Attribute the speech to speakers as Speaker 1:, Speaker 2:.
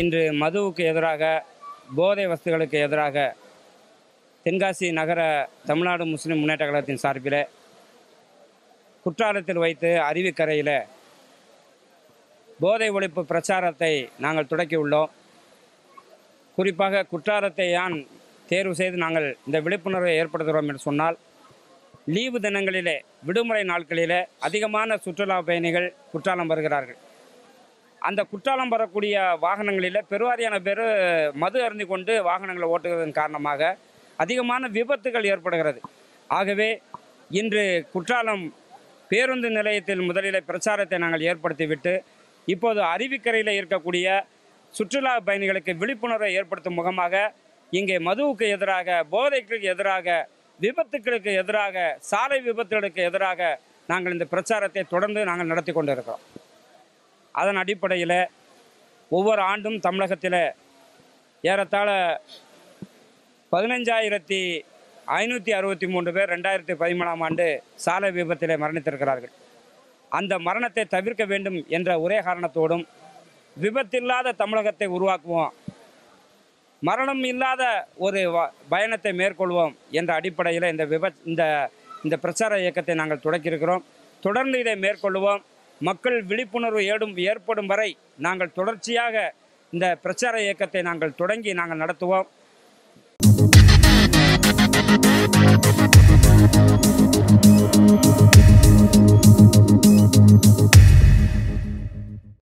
Speaker 1: இன்று மதுவுக்கு எதிராக போதை வஸ்துகளுக்கு எதிராக தென்காசி நகர தமிழ்நாடு முஸ்லிம் முன்னேற்ற கழகத்தின் சார்பில் குற்றாலத்தில் வைத்து அருவிக்கரையில் போதை ஒழிப்பு பிரச்சாரத்தை நாங்கள் தொடக்கியுள்ளோம் குறிப்பாக குற்றாலத்தை யான் தேர்வு செய்து நாங்கள் இந்த விழிப்புணர்வை ஏற்படுத்துகிறோம் என்று சொன்னால் லீவு தினங்களிலே விடுமுறை நாட்களிலே அதிகமான சுற்றுலா பயணிகள் குற்றாலம் வருகிறார்கள். அந்த குற்றாலம் வரக்கூடிய வாகனங்களில் பெருவாரியான பேர் மது அருந்தி கொண்டு வாகனங்களை ஓட்டுவதன் காரணமாக அதிகமான விபத்துகள் ஏற்படுகிறது. ஆகவே இன்று குற்றாலம் பேருந்து நிலையத்தில் முதலில் பிரச்சாரத்தை நாங்கள் ஏற்படுத்திவிட்டு இப்போது அருவிக்கரையில் இருக்கக்கூடிய சுற்றுலா பயணிகளுக்கு விழிப்புணர்வை ஏற்படுத்தும் முகமாக இங்கே மதுவுக்கு எதிராக போதைக்கு எதிராக விபத்துக்களுக்கு எதிராக சாலை விபத்துகளுக்கு எதிராக நாங்கள் இந்த பிரச்சாரத்தை தொடர்ந்து நாங்கள் நடத்தி கொண்டு இருக்கிறோம் அதன் அடிப்படையில் ஒவ்வொரு ஆண்டும் தமிழகத்தில் ஏறத்தாழ பதினஞ்சாயிரத்தி ஐநூற்றி அறுபத்தி மூன்று பேர் ரெண்டாயிரத்தி பதிமூணாம் ஆண்டு சாலை விபத்தில் மரணித்திருக்கிறார்கள். அந்த மரணத்தை தவிர்க்க வேண்டும் என்ற ஒரே காரணத்தோடும் விபத்தில்லாத தமிழகத்தை உருவாக்குவோம் மரணம் இல்லாத ஒரு வ- பயணத்தை மேற்கொள்வோம் என்ற அடிப்படையில் இந்த விபத் இந்த இந்த பிரச்சார இயக்கத்தை நாங்கள் தொடக்கியிருக்கிறோம். தொடர்ந்து இதை மேற்கொள்வோம் மக்கள் விழிப்புணர்வு ஏடும் ஏற்படும் வரை நாங்கள் தொடர்ச்சியாக இந்த பிரச்சார இயக்கத்தை நாங்கள் தொடங்கி நாங்கள் நடத்துவோம்.